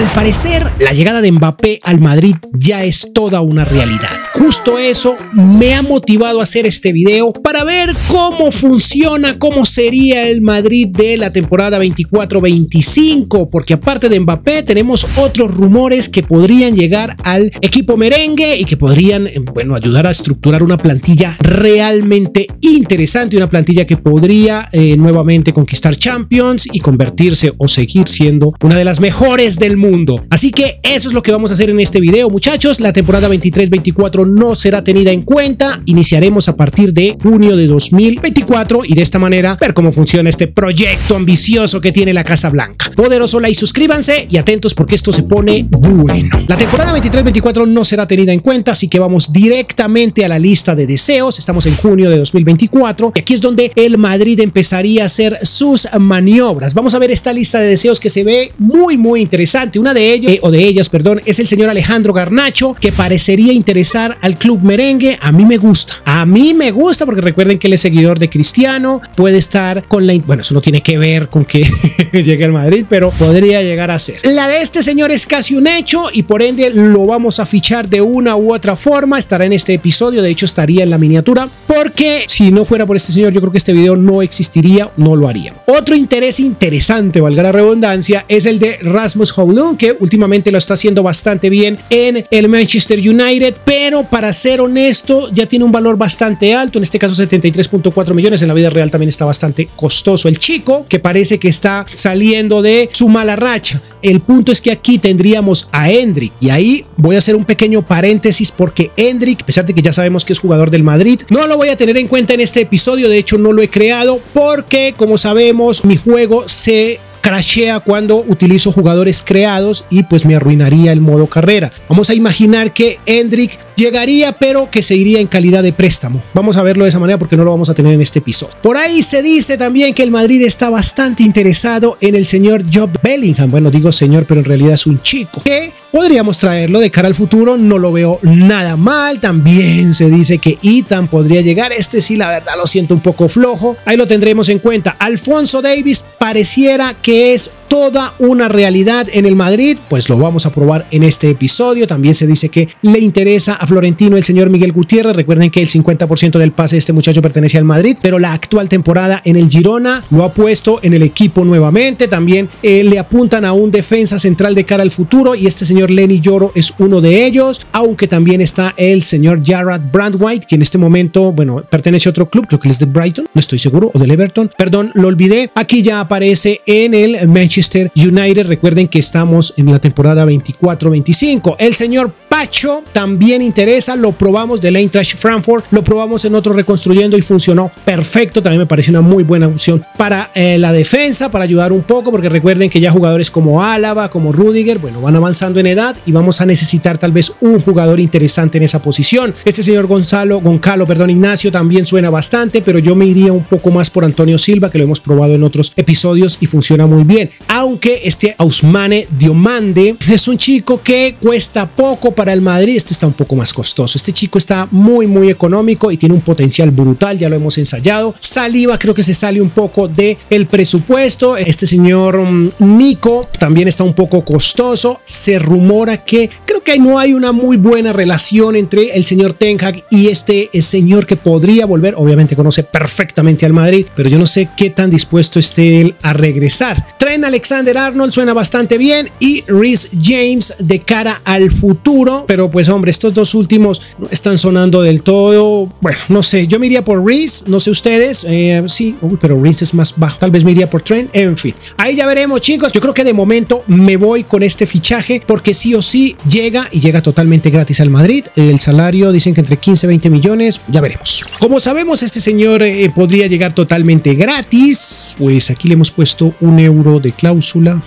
Al parecer, la llegada de Mbappé al Madrid ya es toda una realidad. Justo eso me ha motivado a hacer este video para ver cómo funciona, cómo sería el Madrid de la temporada 24-25, porque aparte de Mbappé tenemos otros rumores que podrían llegar al equipo merengue y que podrían, bueno, ayudar a estructurar una plantilla realmente interesante, una plantilla que podría eh, nuevamente conquistar Champions y convertirse o seguir siendo una de las mejores del mundo. Así que eso es lo que vamos a hacer en este video, muchachos. La temporada 23-24 no será tenida en cuenta. Iniciaremos a partir de junio de 2024 y de esta manera ver cómo funciona este proyecto ambicioso que tiene la Casa Blanca. Poderoso like, suscríbanse y atentos porque esto se pone bueno. La temporada 23-24 no será tenida en cuenta, así que vamos directamente a la lista de deseos. Estamos en junio de 2024 y aquí es donde el Madrid empezaría a hacer sus maniobras. Vamos a ver esta lista de deseos que se ve muy muy interesante. Una de ellos, eh, o de ellas, perdón, es el señor Alejandro Garnacho, que parecería interesar al club merengue. A mí me gusta. A mí me gusta porque recuerden que él es seguidor de Cristiano. Puede estar con la... Bueno, eso no tiene que ver con que llegue al Madrid, pero podría llegar a ser. La de este señor es casi un hecho y por ende lo vamos a fichar de una u otra forma. Estará en este episodio, de hecho estaría en la miniatura, porque si no fuera por este señor, yo creo que este video no existiría, no lo haría. Otro interés interesante, valga la redundancia, es el de Rasmus Houlun, que últimamente lo está haciendo bastante bien en el Manchester United, pero para ser honesto, ya tiene un valor bastante alto, en este caso 73.4 millones, en la vida real también está bastante costoso el chico, que parece que está saliendo de su mala racha. El punto es que aquí tendríamos a Hendrik, y ahí voy a hacer un pequeño paréntesis porque Hendrik, a pesar de que ya sabemos que es jugador del Madrid, no lo voy a tener en cuenta en este episodio, de hecho no lo he creado porque como sabemos mi juego se crashea cuando utilizo jugadores creados y pues me arruinaría el modo carrera. Vamos a imaginar que Hendrik llegaría pero que se iría en calidad de préstamo. Vamos a verlo de esa manera porque no lo vamos a tener en este episodio. Por ahí se dice también que el Madrid está bastante interesado en el señor Job Bellingham. Bueno, digo señor, pero en realidad es un chico que podríamos traerlo de cara al futuro. No lo veo nada mal. También se dice que Ethan podría llegar. Este sí, la verdad, lo siento un poco flojo. Ahí lo tendremos en cuenta. Alfonso Davis pareciera que es toda una realidad en el Madrid, pues lo vamos a probar en este episodio. También se dice que le interesa a Florentino el señor Miguel Gutiérrez. Recuerden que el 50% del pase de este muchacho pertenece al Madrid, pero la actual temporada en el Girona lo ha puesto en el equipo nuevamente. También eh, le apuntan a un defensa central de cara al futuro y este señor Lenny Lloro es uno de ellos, aunque también está el señor Jarrad Brandwhite, que en este momento, bueno, pertenece a otro club, creo que es de Brighton, no estoy seguro, o del Everton, perdón, lo olvidé. Aquí ya aparece en el Manchester United. Recuerden que estamos en la temporada 24-25. El señor Pacho también interesa, lo probamos de Eintracht Frankfurt, lo probamos en otro reconstruyendo y funcionó perfecto. También me parece una muy buena opción para eh, la defensa, para ayudar un poco, porque recuerden que ya jugadores como Álava, como Rudiger, bueno, van avanzando en edad y vamos a necesitar tal vez un jugador interesante en esa posición. Este señor Gonzalo, Goncalo, perdón, Ignacio también suena bastante, pero yo me iría un poco más por Antonio Silva, que lo hemos probado en otros episodios y funciona muy bien aunque este Ausmane Diomande es un chico que cuesta poco para el Madrid, este está un poco más costoso. Este chico está muy, muy económico y tiene un potencial brutal, ya lo hemos ensayado. Saliva creo que se sale un poco de el presupuesto. Este señor mm, Nico también está un poco costoso. Se rumora que creo que no hay una muy buena relación entre el señor Ten Hag y este señor que podría volver. Obviamente conoce perfectamente al Madrid, pero yo no sé qué tan dispuesto esté él a regresar. Tren Alexander Arnold suena bastante bien y Rhys James de cara al futuro. Pero pues hombre, estos dos últimos están sonando del todo. Bueno, no sé, yo me iría por Rhys, no sé ustedes. Eh, sí, pero Rhys es más bajo. Tal vez me iría por Trent. En fin, ahí ya veremos chicos. Yo creo que de momento me voy con este fichaje porque sí o sí llega y llega totalmente gratis al Madrid. El salario dicen que entre 15 y 20 millones. Ya veremos. Como sabemos, este señor eh, podría llegar totalmente gratis. Pues aquí le hemos puesto un euro de cláusula,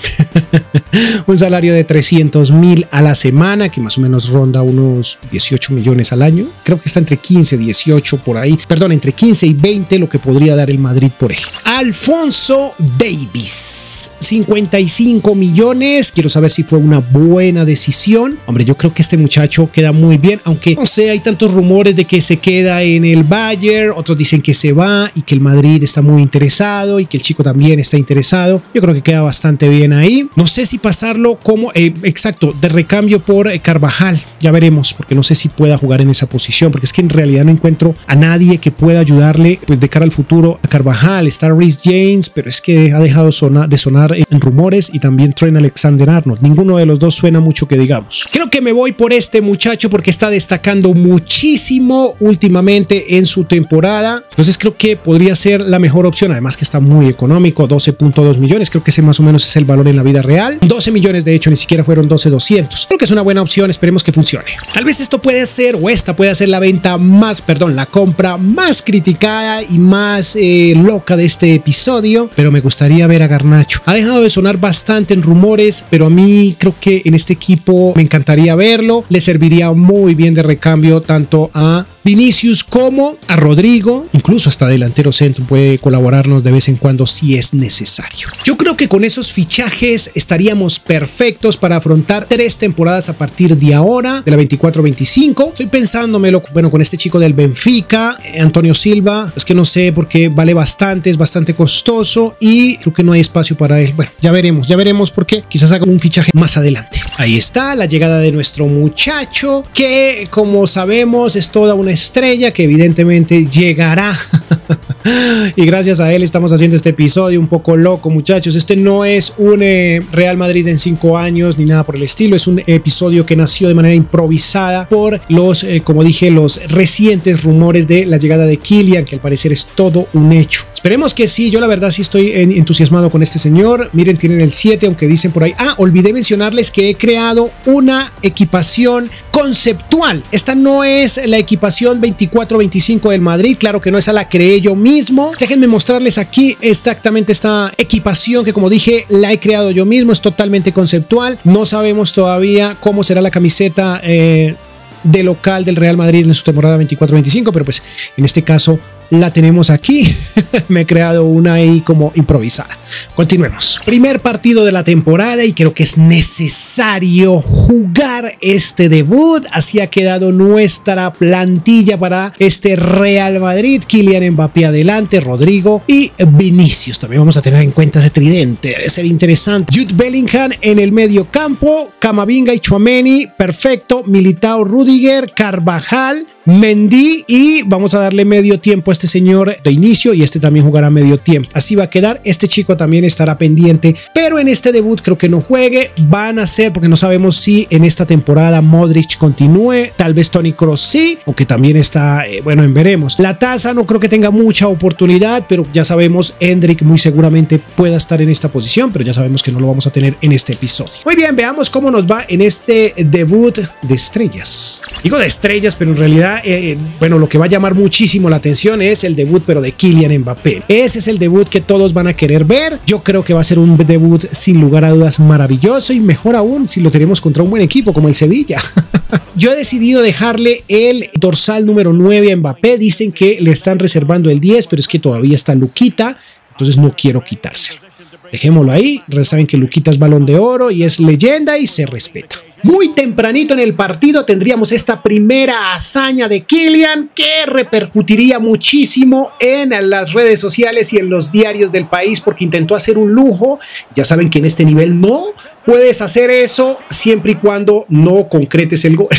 un salario de 300 mil a la semana, que más o menos ronda unos 18 millones al año. Creo que está entre 15 y 18 por ahí, perdón, entre 15 y 20 lo que podría dar el Madrid por él. Alfonso Davis 55 millones. Quiero saber si fue una buena decisión. Hombre, yo creo que este muchacho queda muy bien, aunque no sé, hay tantos rumores de que se queda en el Bayern, otros dicen que se va y que el Madrid está muy interesado y que el chico también está interesado. Yo creo que queda bastante bien ahí. No sé si pasarlo como, eh, exacto, de recambio por eh, Carvajal. Ya veremos, porque no sé si pueda jugar en esa posición, porque es que en realidad no encuentro a nadie que pueda ayudarle pues de cara al futuro a Carvajal. Está Rhys James, pero es que ha dejado de sonar en rumores y también Trent Alexander Arnold. Ninguno de los dos suena mucho que digamos. Creo que me voy por este muchacho porque está destacando muchísimo últimamente en su temporada. Entonces creo que podría ser la mejor opción. Además que está muy económico, 12.2 millones. Creo que ese más o menos es el valor en la vida real. 12 millones de hecho, ni siquiera fueron 12.200. Creo que es una buena opción. Esperemos que funcione. Tal vez esto puede ser o esta puede ser la venta más, perdón, la compra más criticada y más eh, loca de este episodio. Pero me gustaría ver a Garnacho. Ha dejado de sonar bastante en rumores, pero a mí creo que en este equipo me encantaría verlo. Le serviría muy bien de recambio tanto a Vinicius como a Rodrigo, incluso hasta delantero centro puede colaborarnos de vez en cuando si es necesario. Yo creo que con esos fichajes estaríamos perfectos para afrontar tres temporadas a partir de ahora, de la 24-25. Estoy pensándomelo, bueno, con este chico del Benfica, eh, Antonio Silva, es que no sé porque vale bastante, es bastante costoso y creo que no hay espacio para él. Bueno, ya veremos, ya veremos porque quizás haga un fichaje más adelante. Ahí está la llegada de nuestro muchacho que como sabemos es toda una estrella que evidentemente llegará. y gracias a él estamos haciendo este episodio un poco loco, muchachos. Este no es un eh, Real Madrid en cinco años ni nada por el estilo. Es un episodio que nació de manera improvisada por los, eh, como dije, los recientes rumores de la llegada de Kylian, que al parecer es todo un hecho. Esperemos que sí. Yo la verdad sí estoy entusiasmado con este señor. Miren, tienen el 7, aunque dicen por ahí. Ah, olvidé mencionarles que he creado una equipación conceptual. Esta no es la equipación 24-25 del Madrid. Claro que no, esa la creé yo mismo. Déjenme mostrarles aquí exactamente esta equipación que como dije la he creado yo mismo. Es totalmente conceptual. No sabemos todavía cómo será la camiseta. Eh, de local del Real Madrid en su temporada 24-25, pero pues en este caso la tenemos aquí. Me he creado una ahí como improvisada. Continuemos. Primer partido de la temporada y creo que es necesario jugar este debut. Así ha quedado nuestra plantilla para este Real Madrid. Kylian Mbappé adelante, Rodrigo y Vinicius. También vamos a tener en cuenta ese tridente. Debe ser interesante. Jude Bellingham en el medio campo. Camavinga y Chouameni. Perfecto. Militao Rudiger. Carvajal. Mendy y vamos a darle medio tiempo a este señor de inicio y este también jugará medio tiempo. Así va a quedar. Este chico también estará pendiente, pero en este debut creo que no juegue. Van a ser porque no sabemos si en esta temporada Modric continúe, tal vez Tony Cross sí, o que también está, eh, bueno, en veremos. La taza no creo que tenga mucha oportunidad, pero ya sabemos, Hendrik muy seguramente pueda estar en esta posición, pero ya sabemos que no lo vamos a tener en este episodio. Muy bien, veamos cómo nos va en este debut de estrellas. Digo de estrellas, pero en realidad, eh, bueno, lo que va a llamar muchísimo la atención es el debut, pero de Kylian Mbappé. Ese es el debut que todos van a querer ver. Yo creo que va a ser un debut sin lugar a dudas maravilloso y mejor aún si lo tenemos contra un buen equipo como el Sevilla. Yo he decidido dejarle el dorsal número 9 a Mbappé. Dicen que le están reservando el 10, pero es que todavía está Luquita, entonces no quiero quitárselo. Dejémoslo ahí. Saben que Luquita es balón de oro y es leyenda y se respeta. Muy tempranito en el partido tendríamos esta primera hazaña de Kylian que repercutiría muchísimo en las redes sociales y en los diarios del país porque intentó hacer un lujo. Ya saben que en este nivel no puedes hacer eso siempre y cuando no concretes el gol.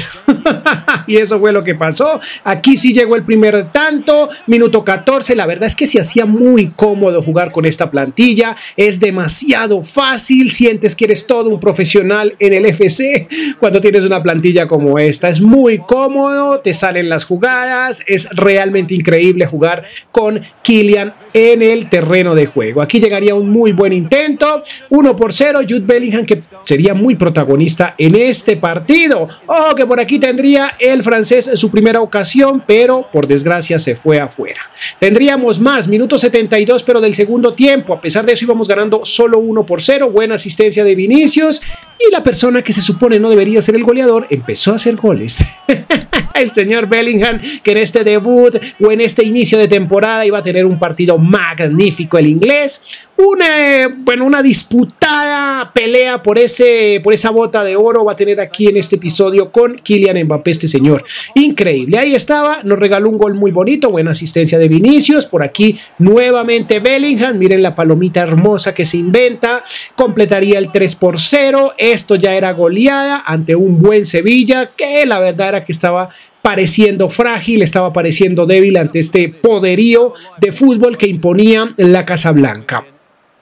y eso fue lo que pasó. Aquí sí llegó el primer tanto, minuto 14. La verdad es que se hacía muy cómodo jugar con esta plantilla. Es demasiado fácil. Sientes que eres todo un profesional en el FC cuando tienes una plantilla como esta. Es muy cómodo, te salen las jugadas, es realmente increíble jugar con Kylian en el terreno de juego. Aquí llegaría un muy buen intento, 1 por 0, Jude Bellingham que sería muy protagonista en este partido. Oh, que por aquí tendría el francés su primera ocasión, pero por desgracia se fue afuera. Tendríamos más, minuto 72, pero del segundo tiempo. A pesar de eso íbamos ganando solo 1 por 0, buena asistencia de Vinicius y la persona que se supone no debería ser el goleador empezó a hacer goles. el señor Bellingham, que en este debut o en este inicio de temporada iba a tener un partido magnífico el inglés. una, bueno, una disputada pelea por, ese, por esa bota de oro va a tener aquí en este episodio con Kylian Mbappé, este señor. Increíble, ahí estaba, nos regaló un gol muy bonito, buena asistencia de Vinicius, por aquí nuevamente Bellingham, miren la palomita hermosa que se inventa, completaría el 3 por 0, esto ya era goleada ante un buen Sevilla, que la verdad era que estaba pareciendo frágil, estaba pareciendo débil ante este poderío de fútbol que imponía la Casa Blanca.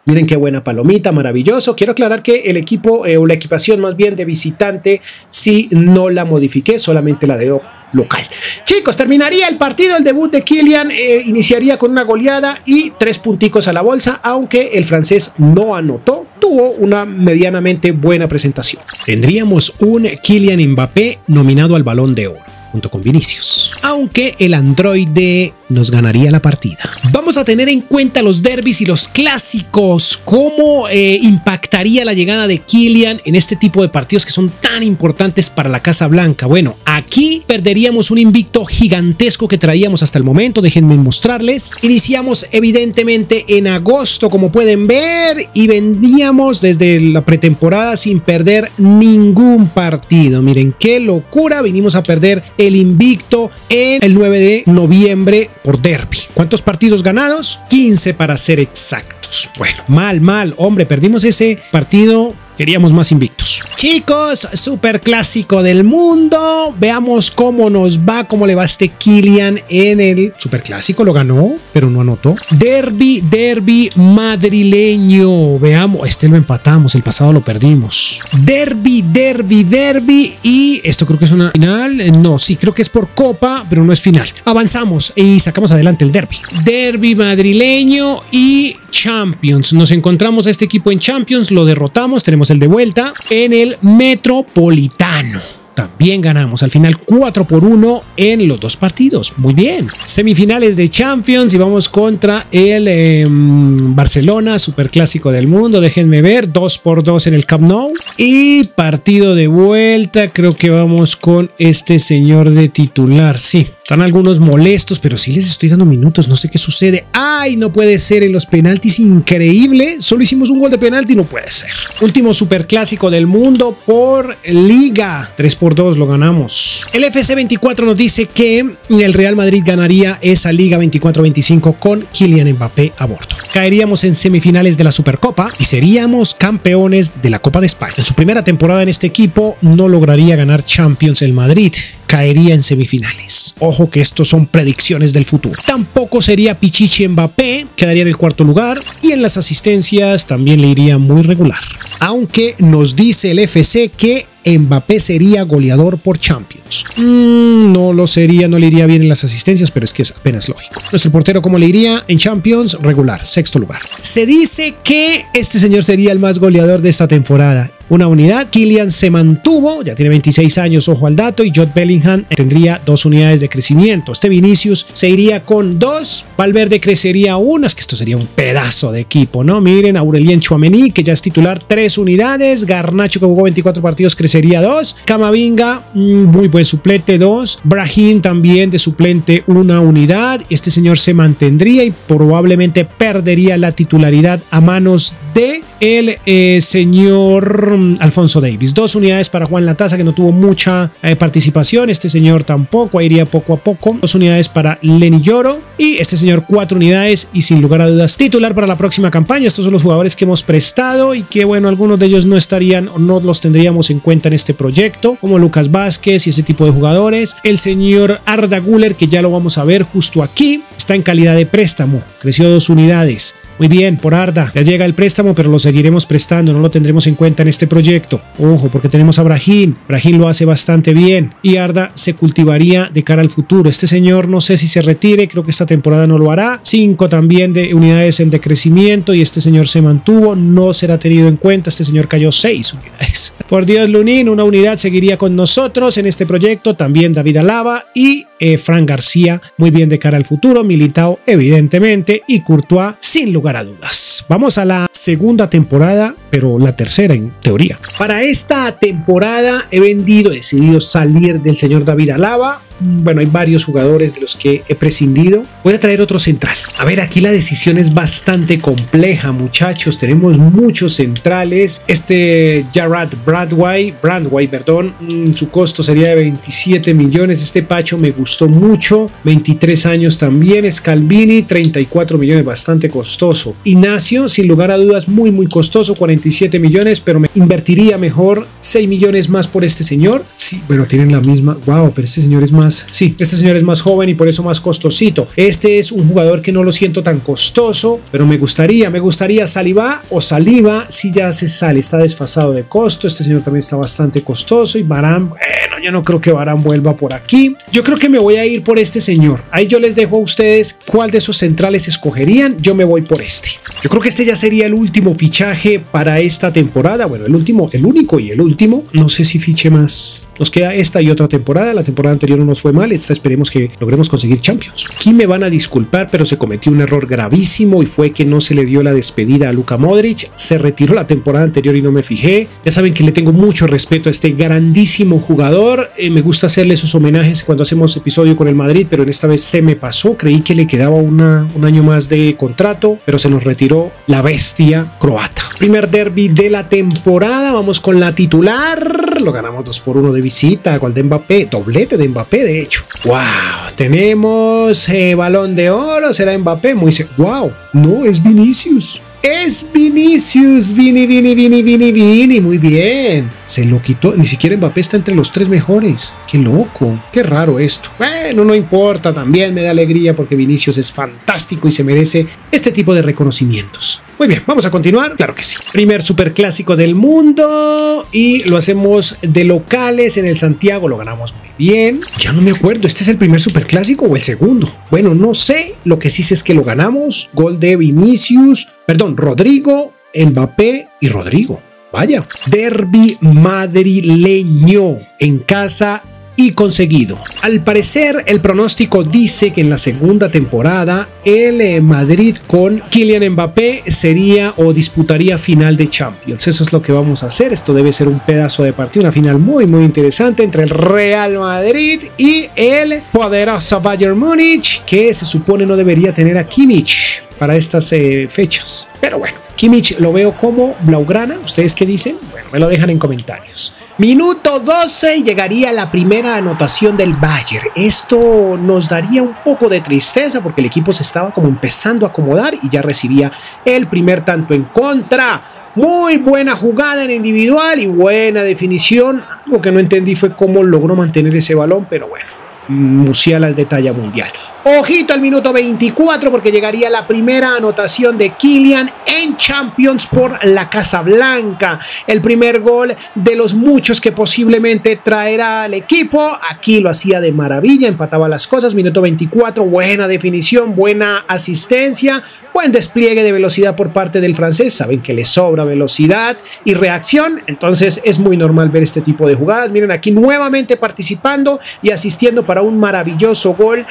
Miren qué buena palomita, maravilloso. Quiero aclarar que el equipo eh, o la equipación más bien de visitante sí no la modifiqué, solamente la de local. Chicos, terminaría el partido, el debut de Kylian eh, iniciaría con una goleada y tres punticos a la bolsa, aunque el francés no anotó, tuvo una medianamente buena presentación. Tendríamos un Kylian Mbappé nominado al Balón de Oro junto con Vinicius. Aunque el androide nos ganaría la partida. Vamos a tener en cuenta los derbis y los clásicos. ¿Cómo eh, impactaría la llegada de Kylian en este tipo de partidos que son tan importantes para la Casa Blanca? Bueno, aquí perderíamos un invicto gigantesco que traíamos hasta el momento. Déjenme mostrarles. Iniciamos evidentemente en agosto, como pueden ver, y vendíamos desde la pretemporada sin perder ningún partido. Miren qué locura. Vinimos a perder el invicto en el 9 de noviembre por derby. ¿Cuántos partidos ganados? 15 para ser exactos. Bueno, mal, mal. Hombre, perdimos ese partido Queríamos más invictos. Chicos, super clásico del mundo. Veamos cómo nos va, cómo le va este Killian en el super clásico. Lo ganó, pero no anotó. Derby, derby madrileño. Veamos, este lo empatamos, el pasado lo perdimos. Derby, derby, derby. Y esto creo que es una final. No, sí, creo que es por copa, pero no es final. Avanzamos y sacamos adelante el derby. Derby madrileño y Champions. Nos encontramos a este equipo en Champions, lo derrotamos, tenemos el de vuelta en el Metropolitano también ganamos. Al final 4 por 1 en los dos partidos. Muy bien. Semifinales de Champions y vamos contra el eh, Barcelona, superclásico del mundo. Déjenme ver, 2 por 2 en el Camp Nou. Y partido de vuelta, creo que vamos con este señor de titular. Sí, están algunos molestos, pero sí les estoy dando minutos. No sé qué sucede. ¡Ay! No puede ser en los penaltis. Increíble. Solo hicimos un gol de penalti. No puede ser. Último superclásico del mundo por Liga. 3 por 2 lo ganamos. El FC24 nos dice que el Real Madrid ganaría esa Liga 24-25 con Kylian Mbappé a bordo. Caeríamos en semifinales de la Supercopa y seríamos campeones de la Copa de España. En su primera temporada en este equipo no lograría ganar Champions el Madrid caería en semifinales. Ojo que estos son predicciones del futuro. Tampoco sería Pichichi Mbappé, quedaría en el cuarto lugar y en las asistencias también le iría muy regular. Aunque nos dice el FC que Mbappé sería goleador por Champions. Mm, no lo sería, no le iría bien en las asistencias, pero es que es apenas lógico. Nuestro portero, ¿cómo le iría? En Champions, regular, sexto lugar. Se dice que este señor sería el más goleador de esta temporada. Una unidad, Kylian se mantuvo, ya tiene 26 años, ojo al dato, y Jude Bellingham tendría dos unidades de crecimiento. Este Vinicius se iría con dos, Valverde crecería una, es que esto sería un pedazo de equipo, ¿no? Miren, Aurelien Chouameni, que ya es titular, tres unidades, Garnacho que jugó 24 partidos, crecería 2. Camavinga, mm, muy buen suplente, 2. Brahim también de suplente, una unidad. Este señor se mantendría y probablemente perdería la titularidad a manos de el eh, señor mm, Alfonso Davis. Dos unidades para Juan Lataza que no tuvo mucha eh, participación. Este señor tampoco, iría poco a poco. Dos unidades para Lenny Lloro y este señor cuatro unidades y sin lugar a dudas titular para la próxima campaña. Estos son los jugadores que hemos prestado y que bueno, algunos de ellos no estarían o no los tendríamos en cuenta en este proyecto, como Lucas Vázquez y ese tipo de jugadores. El señor Arda Guller, que ya lo vamos a ver justo aquí, está en calidad de préstamo, creció dos unidades. Muy bien, por Arda, ya llega el préstamo, pero lo seguiremos prestando, no lo tendremos en cuenta en este proyecto. Ojo, porque tenemos a Brahim, Brahim lo hace bastante bien y Arda se cultivaría de cara al futuro. Este señor no sé si se retire, creo que esta temporada no lo hará. Cinco también de unidades en decrecimiento y este señor se mantuvo, no será tenido en cuenta, este señor cayó seis unidades. Por Dios, Lunín, una unidad seguiría con nosotros en este proyecto, también David Alaba y eh, Fran García, muy bien de cara al futuro, Militao evidentemente y Courtois sin lugar a dudas. Vamos a la segunda temporada, pero la tercera en teoría. Para esta temporada he vendido, he decidido salir del señor David Alaba bueno, hay varios jugadores de los que he prescindido. Voy a traer otro central. A ver, aquí la decisión es bastante compleja, muchachos. Tenemos muchos centrales. Este Jarrad Bradway, Brandway, perdón, mm, su costo sería de 27 millones. Este Pacho me gustó mucho. 23 años también. Scalvini, 34 millones, bastante costoso. Ignacio, sin lugar a dudas, muy, muy costoso, 47 millones, pero me invertiría mejor 6 millones más por este señor. Sí, bueno, tienen la misma. Wow, pero este señor es más. Sí, este señor es más joven y por eso más costosito. Este es un jugador que no lo siento tan costoso, pero me gustaría, me gustaría Saliba o Saliva si ya se sale, está desfasado de costo. Este señor también está bastante costoso y Barán, bueno, yo no creo que Barán vuelva por aquí. Yo creo que me voy a ir por este señor. Ahí yo les dejo a ustedes cuál de esos centrales escogerían. Yo me voy por este. Yo creo que este ya sería el último fichaje para esta temporada. Bueno, el último, el único y el último. No sé si fiche más. Nos queda esta y otra temporada. La temporada anterior no fue mal. Esta esperemos que logremos conseguir Champions. Aquí me van a disculpar, pero se cometió un error gravísimo y fue que no se le dio la despedida a Luka Modric. Se retiró la temporada anterior y no me fijé. Ya saben que le tengo mucho respeto a este grandísimo jugador. Eh, me gusta hacerle sus homenajes cuando hacemos episodio con el Madrid, pero en esta vez se me pasó. Creí que le quedaba un año más de contrato, pero se nos retiró la bestia croata. Primer derby de la temporada. Vamos con la titular. Lo ganamos 2 por 1 de visita. Gol de Mbappé. Doblete de Mbappé, de hecho. ¡Wow! Tenemos eh, balón de oro. Será Mbappé. Muy. ¡Wow! No, es Vinicius. Es Vinicius, Vini, Vini, Vini, Vini, Vini, muy bien. Se lo quitó, ni siquiera Mbappé está entre los tres mejores. Qué loco, qué raro esto. Bueno, no importa, también me da alegría porque Vinicius es fantástico y se merece este tipo de reconocimientos. Muy bien, vamos a continuar. Claro que sí. Primer superclásico del mundo y lo hacemos de locales en el Santiago. Lo ganamos muy bien. Ya no me acuerdo. ¿Este es el primer superclásico o el segundo? Bueno, no sé. Lo que sí sé es que lo ganamos. Gol de Vinicius, perdón, Rodrigo, Mbappé y Rodrigo. Vaya. Derby madrileño en casa y conseguido. Al parecer, el pronóstico dice que en la segunda temporada el eh, Madrid con Kylian Mbappé sería o disputaría final de Champions. Eso es lo que vamos a hacer. Esto debe ser un pedazo de partido, una final muy muy interesante entre el Real Madrid y el poderoso Bayern Múnich, que se supone no debería tener a Kimmich para estas eh, fechas. Pero bueno, Kimmich lo veo como Blaugrana. ¿Ustedes qué dicen? Bueno, me lo dejan en comentarios. Minuto 12 y llegaría la primera anotación del Bayern. Esto nos daría un poco de tristeza porque el equipo se estaba como empezando a acomodar y ya recibía el primer tanto en contra. Muy buena jugada en individual y buena definición. Lo que no entendí fue cómo logró mantener ese balón, pero bueno, Musiala es de talla mundial. Ojito al minuto 24 porque llegaría la primera anotación de Kylian en Champions por la Casa Blanca. El primer gol de los muchos que posiblemente traerá al equipo. Aquí lo hacía de maravilla, empataba las cosas. Minuto 24, buena definición, buena asistencia, buen despliegue de velocidad por parte del francés. Saben que le sobra velocidad y reacción, entonces es muy normal ver este tipo de jugadas. Miren aquí nuevamente participando y asistiendo para un maravilloso gol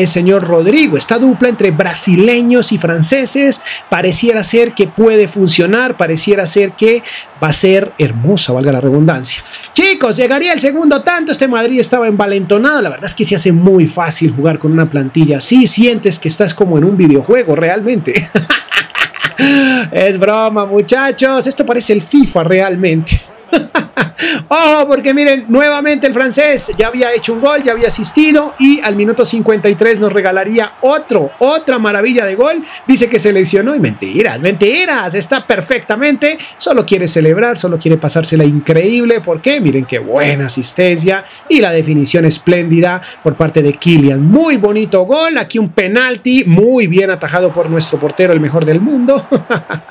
el señor Rodrigo. Esta dupla entre brasileños y franceses pareciera ser que puede funcionar, pareciera ser que va a ser hermosa, valga la redundancia. Chicos, llegaría el segundo tanto. Este Madrid estaba envalentonado. La verdad es que se hace muy fácil jugar con una plantilla así. Sientes que estás como en un videojuego realmente. es broma, muchachos. Esto parece el FIFA realmente. oh, porque miren, nuevamente el francés ya había hecho un gol, ya había asistido y al minuto 53 nos regalaría otro, otra maravilla de gol. Dice que seleccionó y mentiras, mentiras, está perfectamente. Solo quiere celebrar, solo quiere pasársela increíble. porque Miren qué buena asistencia y la definición espléndida por parte de Kylian. Muy bonito gol, aquí un penalti muy bien atajado por nuestro portero, el mejor del mundo.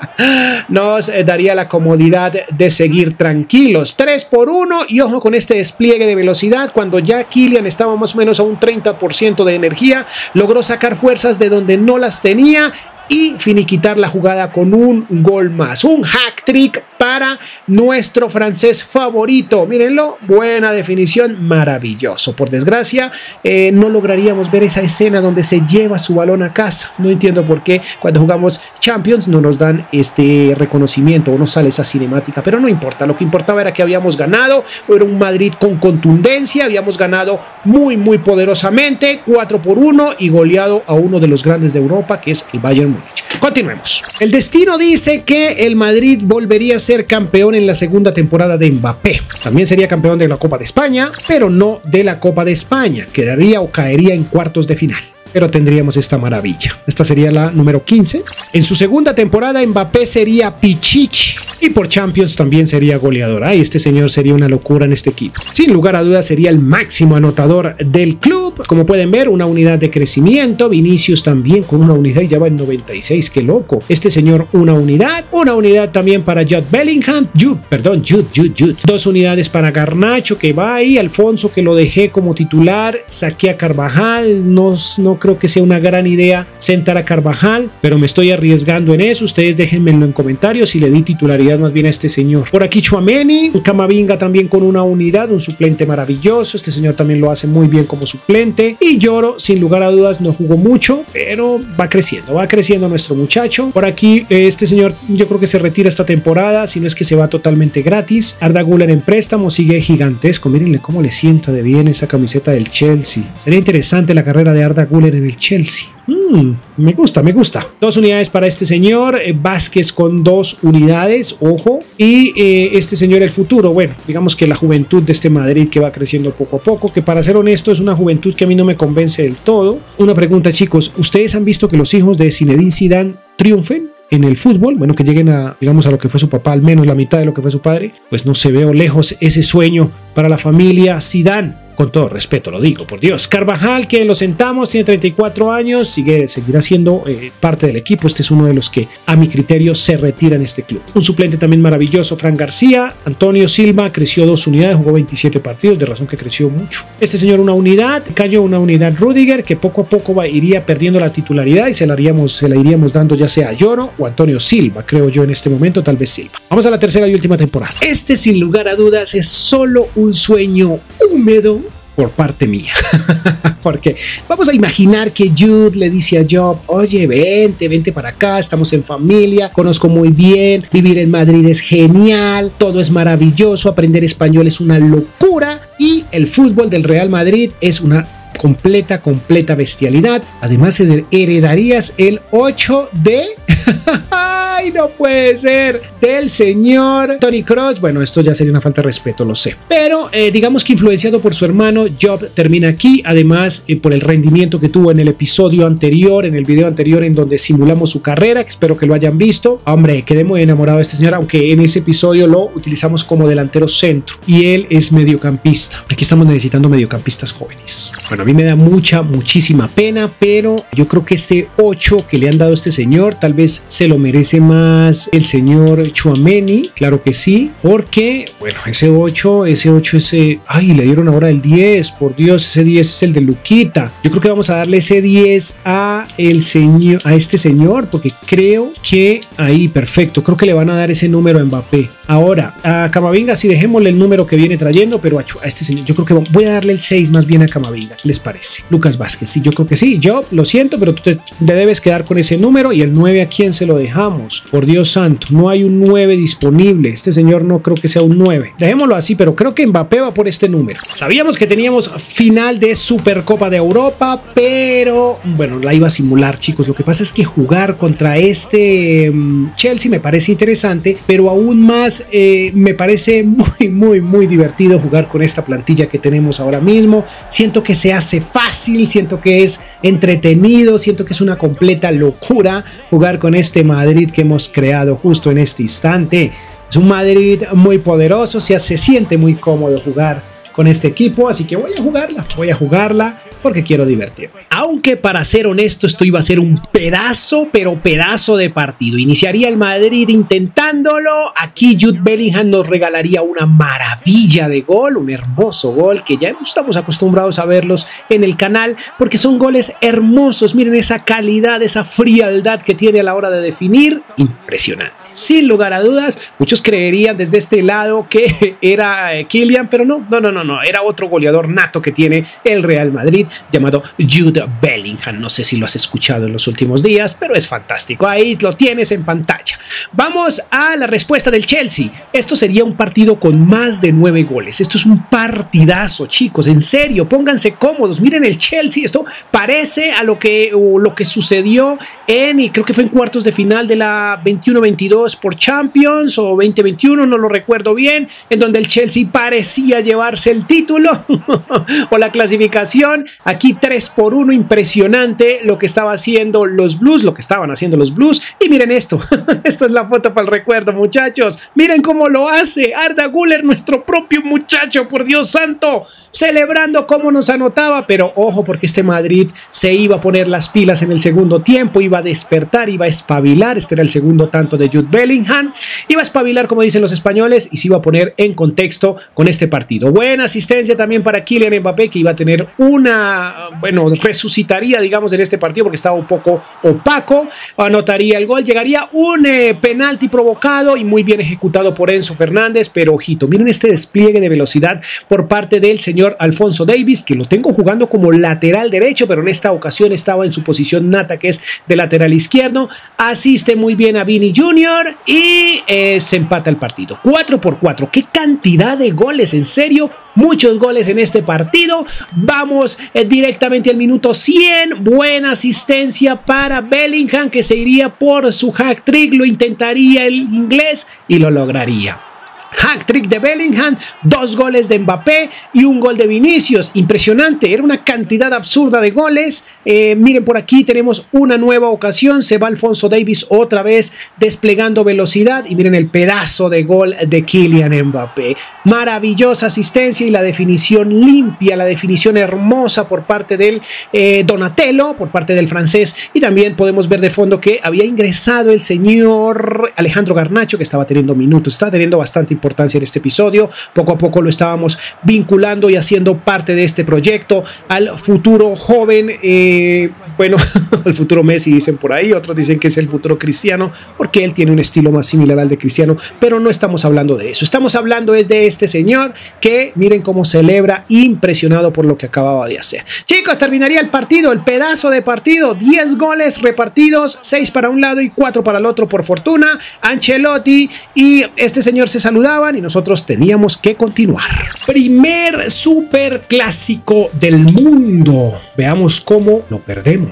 nos eh, daría la comodidad de seguir tranquilos. 3 por 1 y ojo con este despliegue de velocidad. Cuando ya Kylian estaba más o menos a un 30% de energía, logró sacar fuerzas de donde no las tenía y finiquitar la jugada con un gol más. Un hack trick para nuestro francés favorito. Mírenlo, buena definición, maravilloso. Por desgracia, eh, no lograríamos ver esa escena donde se lleva su balón a casa. No entiendo por qué cuando jugamos Champions no nos dan este reconocimiento o no sale esa cinemática, pero no importa. Lo que importaba era que habíamos ganado. Era un Madrid con contundencia, habíamos ganado muy, muy poderosamente, 4 por 1 y goleado a uno de los grandes de Europa, que es el Bayern Continuemos. El destino dice que el Madrid volvería a ser campeón en la segunda temporada de Mbappé. También sería campeón de la Copa de España, pero no de la Copa de España. Quedaría o caería en cuartos de final pero tendríamos esta maravilla. Esta sería la número 15. En su segunda temporada, Mbappé sería Pichichi y por Champions también sería goleador. Ay, este señor sería una locura en este equipo. Sin lugar a dudas, sería el máximo anotador del club. Como pueden ver, una unidad de crecimiento. Vinicius también con una unidad y ya va en 96. Qué loco. Este señor, una unidad. Una unidad también para Judd Bellingham. Jude, perdón, Jude, Jude, Jude. Dos unidades para Garnacho que va ahí. Alfonso que lo dejé como titular. Saqué a Carvajal. No, no creo que sea una gran idea sentar a Carvajal, pero me estoy arriesgando en eso. Ustedes déjenmelo en comentarios si le di titularidad más bien a este señor. Por aquí Chuameni, Camavinga también con una unidad, un suplente maravilloso. Este señor también lo hace muy bien como suplente. Y Lloro, sin lugar a dudas, no jugó mucho, pero va creciendo, va creciendo nuestro muchacho. Por aquí, este señor yo creo que se retira esta temporada, si no es que se va totalmente gratis. Arda Guller en préstamo sigue gigantesco. Mírenle cómo le sienta de bien esa camiseta del Chelsea. Sería interesante la carrera de Arda Guller en el Chelsea. Mm, me gusta, me gusta. Dos unidades para este señor. Eh, Vázquez con dos unidades, ojo. Y eh, este señor el futuro. Bueno, digamos que la juventud de este Madrid que va creciendo poco a poco. Que para ser honesto es una juventud que a mí no me convence del todo. Una pregunta chicos. ¿Ustedes han visto que los hijos de Zinedine Zidane triunfen? en el fútbol, bueno, que lleguen a, digamos, a lo que fue su papá, al menos la mitad de lo que fue su padre, pues no se veo lejos ese sueño para la familia Zidane con todo respeto lo digo, por Dios. Carvajal, que lo sentamos, tiene 34 años, sigue, seguirá siendo eh, parte del equipo. Este es uno de los que, a mi criterio, se retira en este club. Un suplente también maravilloso, Fran García. Antonio Silva creció dos unidades, jugó 27 partidos, de razón que creció mucho. Este señor, una unidad, cayó una unidad Rudiger, que poco a poco iría perdiendo la titularidad y se la, haríamos, se la iríamos dando ya sea a Lloro o Antonio Silva, creo yo en este momento, tal vez Silva. Vamos a la tercera y última temporada. Este, sin lugar a dudas, es solo un sueño húmedo por parte mía. Porque vamos a imaginar que Jude le dice a Job, oye, vente, vente para acá, estamos en familia, conozco muy bien, vivir en Madrid es genial, todo es maravilloso, aprender español es una locura y el fútbol del Real Madrid es una completa, completa bestialidad. Además, heredarías el 8 de... ¡Ay, no puede ser! Del señor Tony Cross. Bueno, esto ya sería una falta de respeto, lo sé. Pero eh, digamos que influenciado por su hermano, Job termina aquí. Además, eh, por el rendimiento que tuvo en el episodio anterior, en el video anterior en donde simulamos su carrera, espero que lo hayan visto. Hombre, quedé muy enamorado de este señor, aunque en ese episodio lo utilizamos como delantero centro. Y él es mediocampista. Aquí estamos necesitando mediocampistas jóvenes. Bueno, a mí me da mucha, muchísima pena, pero yo creo que este 8 que le han dado a este señor, tal vez se lo merece más el señor Chuameni, claro que sí, porque, bueno, ese 8, ese 8, ese, ay, le dieron ahora el 10, por Dios, ese 10 es el de Luquita. Yo creo que vamos a darle ese 10 a el señor, a este señor, porque creo que ahí, perfecto, creo que le van a dar ese número a Mbappé. Ahora, a Camavinga sí dejémosle el número que viene trayendo, pero a, este señor, yo creo que voy a darle el 6 más bien a Camavinga, ¿les parece? Lucas Vázquez, sí, yo creo que sí. Yo lo siento, pero tú te, debes quedar con ese número y el 9 a quién se lo dejamos. Por Dios santo, no hay un 9 disponible. Este señor no creo que sea un 9. Dejémoslo así, pero creo que Mbappé va por este número. Sabíamos que teníamos final de Supercopa de Europa, pero bueno, la iba a simular, chicos. Lo que pasa es que jugar contra este mm, Chelsea me parece interesante, pero aún más eh, me parece muy, muy, muy divertido jugar con esta plantilla que tenemos ahora mismo. Siento que se hace fácil, siento que es entretenido, siento que es una completa locura jugar con este Madrid que hemos creado justo en este instante. Es un Madrid muy poderoso, se, se siente muy cómodo jugar con este equipo, así que voy a jugarla, voy a jugarla porque quiero divertirme. Aunque para ser honesto, esto iba a ser un pedazo, pero pedazo de partido. Iniciaría el Madrid intentándolo. Aquí Jude Bellingham nos regalaría una maravilla de gol, un hermoso gol que ya estamos acostumbrados a verlos en el canal porque son goles hermosos. Miren esa calidad, esa frialdad que tiene a la hora de definir. Impresionante sin lugar a dudas. Muchos creerían desde este lado que era eh, Kylian, pero no, no, no, no, no. Era otro goleador nato que tiene el Real Madrid llamado Jude Bellingham. No sé si lo has escuchado en los últimos días, pero es fantástico. Ahí lo tienes en pantalla. Vamos a la respuesta del Chelsea. Esto sería un partido con más de nueve goles. Esto es un partidazo, chicos. En serio, pónganse cómodos. Miren el Chelsea. Esto parece a lo que, lo que sucedió en, y creo que fue en cuartos de final de la 21-22 por Champions o 2021, no lo recuerdo bien, en donde el Chelsea parecía llevarse el título o la clasificación. Aquí 3 por 1, impresionante lo que estaba haciendo los Blues, lo que estaban haciendo los Blues. Y miren esto, esta es la foto para el recuerdo, muchachos. Miren cómo lo hace Arda Guller, nuestro propio muchacho, por Dios santo, celebrando cómo nos anotaba. Pero ojo, porque este Madrid se iba a poner las pilas en el segundo tiempo, iba a despertar, iba a espabilar. Este era el segundo tanto de Jude Bellingham. Iba a espabilar, como dicen los españoles, y se iba a poner en contexto con este partido. Buena asistencia también para Kylian Mbappé, que iba a tener una, bueno, resucitaría, digamos, en este partido porque estaba un poco opaco. Anotaría el gol, llegaría un eh, penalti provocado y muy bien ejecutado por Enzo Fernández, pero ojito, miren este despliegue de velocidad por parte del señor Alfonso Davis, que lo tengo jugando como lateral derecho, pero en esta ocasión estaba en su posición nata, que es de lateral izquierdo. Asiste muy bien a Vini Jr y eh, se empata el partido. 4 por 4. ¿Qué cantidad de goles? En serio, muchos goles en este partido. Vamos eh, directamente al minuto 100. Buena asistencia para Bellingham que se iría por su hack trick. Lo intentaría el inglés y lo lograría. Hack trick de Bellingham, dos goles de Mbappé y un gol de Vinicius. Impresionante, era una cantidad absurda de goles. Eh, miren por aquí tenemos una nueva ocasión. Se va Alfonso Davis otra vez desplegando velocidad y miren el pedazo de gol de Kylian Mbappé. Maravillosa asistencia y la definición limpia, la definición hermosa por parte del eh, Donatello, por parte del francés. Y también podemos ver de fondo que había ingresado el señor Alejandro Garnacho que estaba teniendo minutos, está teniendo bastante importancia en este episodio. Poco a poco lo estábamos vinculando y haciendo parte de este proyecto al futuro joven, eh, bueno, al futuro Messi dicen por ahí, otros dicen que es el futuro Cristiano, porque él tiene un estilo más similar al de Cristiano, pero no estamos hablando de eso. Estamos hablando es de este señor que miren cómo celebra, impresionado por lo que acababa de hacer. Chicos, terminaría el partido, el pedazo de partido, 10 goles repartidos, 6 para un lado y 4 para el otro por fortuna. Ancelotti y este señor se saluda y nosotros teníamos que continuar. Primer super clásico del mundo. Veamos cómo lo perdemos.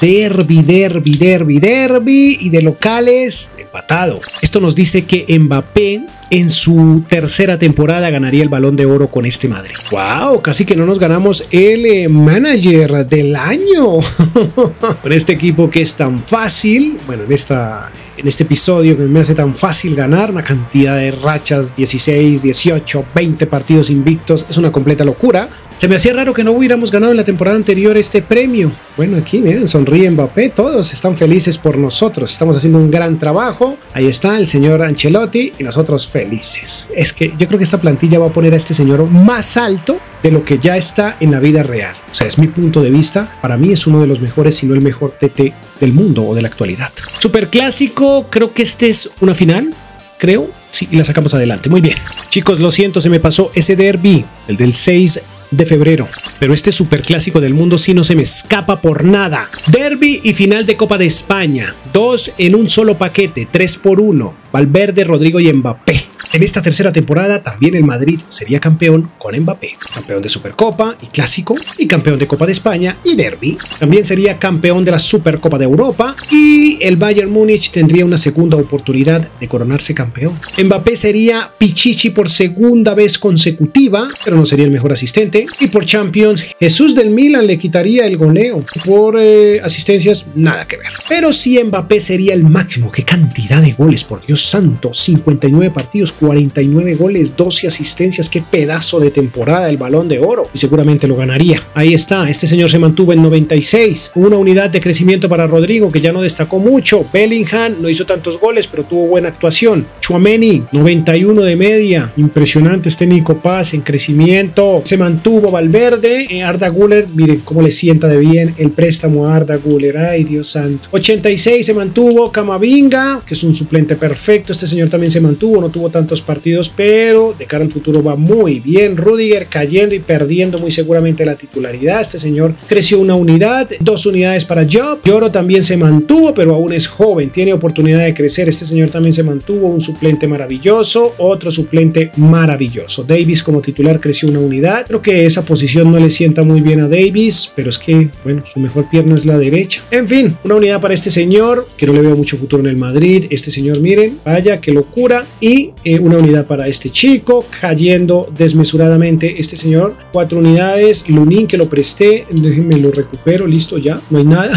Derby, derby, derby, derby y de locales empatado. Esto nos dice que Mbappé en su tercera temporada ganaría el balón de oro con este Madrid. ¡Wow! Casi que no nos ganamos el eh, manager del año. con este equipo que es tan fácil, bueno, en, esta, en este episodio que me hace tan fácil ganar, una cantidad de rachas, 16, 18, 20 partidos invictos, es una completa locura. Se me hacía raro que no hubiéramos ganado en la temporada anterior este premio. Bueno, aquí miren, sonríe Mbappé, todos están felices por nosotros. Estamos haciendo un gran trabajo. Ahí está el señor Ancelotti y nosotros felices. Es que yo creo que esta plantilla va a poner a este señor más alto de lo que ya está en la vida real. O sea, es mi punto de vista. Para mí es uno de los mejores, si no el mejor TT del mundo o de la actualidad. Super clásico, creo que este es una final. Creo, sí, y la sacamos adelante. Muy bien. Chicos, lo siento, se me pasó ese derby, el del 6 de febrero. Pero este superclásico del mundo sí no se me escapa por nada. Derby y final de Copa de España. Dos en un solo paquete, tres por uno. Valverde, Rodrigo y Mbappé. En esta tercera temporada también el Madrid sería campeón con Mbappé, campeón de Supercopa y Clásico y campeón de Copa de España y Derby. También sería campeón de la Supercopa de Europa y el Bayern Múnich tendría una segunda oportunidad de coronarse campeón. Mbappé sería Pichichi por segunda vez consecutiva, pero no sería el mejor asistente. Y por Champions, Jesús del Milan le quitaría el goleo. Por eh, asistencias, nada que ver. Pero si Mbappé sería el máximo, qué cantidad de goles, por Dios santo, 59 partidos años, 49 goles, 12 asistencias. Qué pedazo de temporada el balón de oro. Y seguramente lo ganaría. Ahí está. Este señor se mantuvo en 96. Una unidad de crecimiento para Rodrigo que ya no destacó mucho. Bellingham no hizo tantos goles, pero tuvo buena actuación. Chuameni, 91 de media. Impresionante este Nico Paz en crecimiento. Se mantuvo Valverde. Eh, Arda Guller, miren cómo le sienta de bien el préstamo a Arda Guller. Ay, Dios santo. 86 se mantuvo Camavinga, que es un suplente perfecto. Este señor también se mantuvo, no tuvo tantos partidos, pero de cara al futuro va muy bien. Rudiger cayendo y perdiendo muy seguramente la titularidad. Este señor creció una unidad, dos unidades para Job. Lloro también se mantuvo, pero aún es joven, tiene oportunidad de crecer. Este señor también se mantuvo, un suplente maravilloso, otro suplente maravilloso. Davis como titular creció una unidad. Creo que esa posición no le sienta muy bien a Davis, pero es que, bueno, su mejor pierna es la derecha. En fin, una unidad para este señor, que no le veo mucho futuro en el Madrid. Este señor, miren, vaya, qué locura. Y eh, una unidad para este chico, cayendo desmesuradamente este señor. Cuatro unidades, Lunin que lo presté, déjenme lo recupero, listo ya, no hay nada.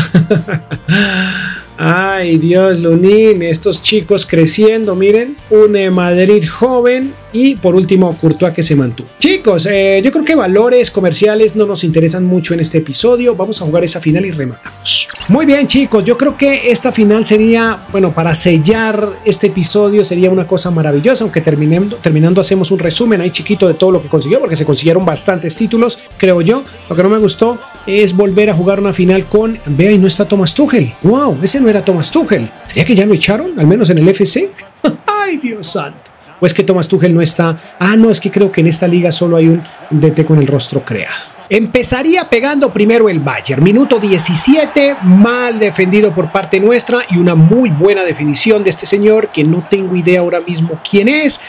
Ay, Dios, Lunín, estos chicos creciendo, miren. Un Madrid joven y por último, Courtois que se mantuvo. Chicos, eh, yo creo que valores comerciales no nos interesan mucho en este episodio. Vamos a jugar esa final y rematamos. Muy bien, chicos, yo creo que esta final sería, bueno, para sellar este episodio sería una cosa maravillosa, aunque terminando, terminando hacemos un resumen ahí chiquito de todo lo que consiguió, porque se consiguieron bastantes títulos, creo yo. Lo que no me gustó es volver a jugar una final con, vea, y no está Thomas Tuchel. Wow, ese no era Thomas Tuchel. ¿Sería que ya lo echaron? Al menos en el FC. Ay, Dios santo. ¿O es que Thomas Tuchel no está? Ah, no, es que creo que en esta liga solo hay un DT con el rostro creado. Empezaría pegando primero el Bayern, minuto 17, mal defendido por parte nuestra y una muy buena definición de este señor que no tengo idea ahora mismo quién es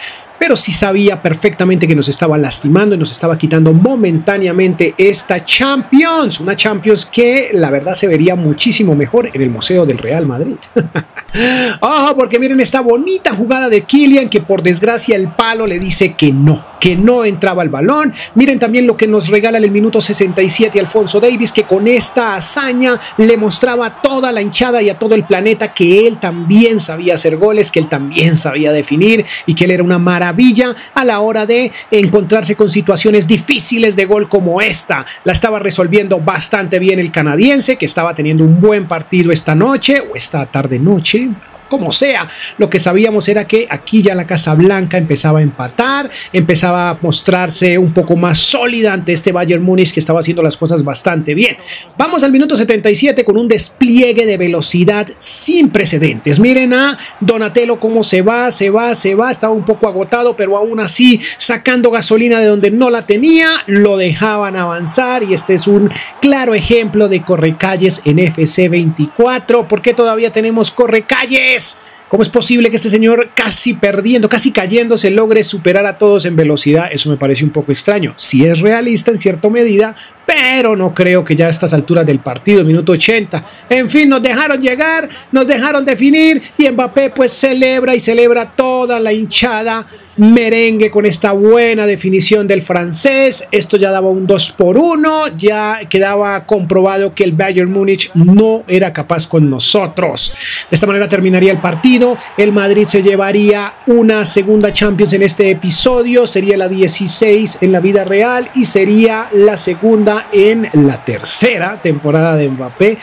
pero sí sabía perfectamente que nos estaba lastimando y nos estaba quitando momentáneamente esta Champions, una Champions que la verdad se vería muchísimo mejor en el Museo del Real Madrid. Ojo, porque miren esta bonita jugada de Kylian que por desgracia el palo le dice que no, que no entraba el balón. Miren también lo que nos regala en el minuto 67 Alfonso Davis, que con esta hazaña le mostraba a toda la hinchada y a todo el planeta que él también sabía hacer goles, que él también sabía definir y que él era una maravilla Villa a la hora de encontrarse con situaciones difíciles de gol como esta. La estaba resolviendo bastante bien el canadiense, que estaba teniendo un buen partido esta noche o esta tarde-noche como sea. Lo que sabíamos era que aquí ya la Casa Blanca empezaba a empatar, empezaba a mostrarse un poco más sólida ante este Bayern Múnich que estaba haciendo las cosas bastante bien. Vamos al minuto 77 con un despliegue de velocidad sin precedentes. Miren a Donatello cómo se va, se va, se va, estaba un poco agotado, pero aún así sacando gasolina de donde no la tenía, lo dejaban avanzar y este es un claro ejemplo de correcalles en FC 24. ¿Por qué todavía tenemos correcalles? ¿Cómo es posible que este señor casi perdiendo, casi cayéndose, logre superar a todos en velocidad? Eso me parece un poco extraño. Si es realista en cierta medida, pero no creo que ya a estas alturas del partido, minuto 80. En fin, nos dejaron llegar, nos dejaron definir y Mbappé pues celebra y celebra toda la hinchada merengue con esta buena definición del francés. Esto ya daba un 2 por 1, ya quedaba comprobado que el Bayern Múnich no era capaz con nosotros. De esta manera terminaría el partido. El Madrid se llevaría una segunda Champions en este episodio, sería la 16 en la vida real y sería la segunda en la tercera temporada de Mbappé.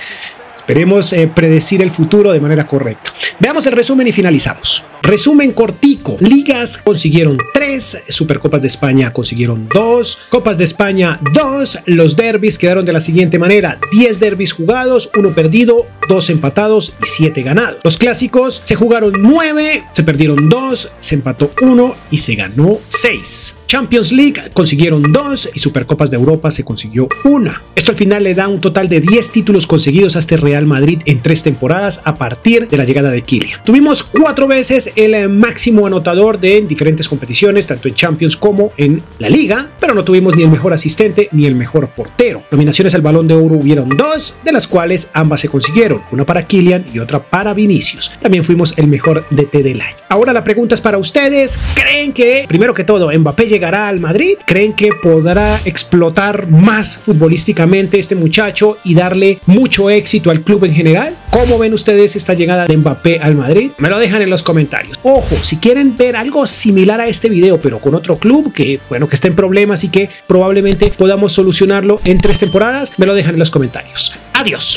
Esperemos eh, predecir el futuro de manera correcta. Veamos el resumen y finalizamos. Resumen cortico. Ligas consiguieron 3, Supercopas de España consiguieron 2, Copas de España 2, los derbis quedaron de la siguiente manera, 10 derbis jugados, 1 perdido, 2 empatados y 7 ganados. Los clásicos se jugaron 9, se perdieron 2, se empató 1 y se ganó 6. Champions League consiguieron 2 y Supercopas de Europa se consiguió una. Esto al final le da un total de 10 títulos conseguidos a este Real Madrid en 3 temporadas a partir de la llegada de Kylian. Tuvimos 4 veces el máximo anotador de diferentes competiciones, tanto en Champions como en la Liga, pero no tuvimos ni el mejor asistente ni el mejor portero. Nominaciones al Balón de Oro hubieron dos, de las cuales ambas se consiguieron, una para Kylian y otra para Vinicius. También fuimos el mejor DT del año. Ahora la pregunta es para ustedes, ¿creen que, primero que todo, Mbappé llegará al Madrid? ¿Creen que podrá explotar más futbolísticamente este muchacho y darle mucho éxito al club en general? ¿Cómo ven ustedes esta llegada de Mbappé al Madrid? Me lo dejan en los comentarios. Ojo, si quieren ver algo similar a este video, pero con otro club que, bueno, que está en problemas y que probablemente podamos solucionarlo en tres temporadas, me lo dejan en los comentarios. Adiós.